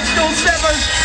old school steppers.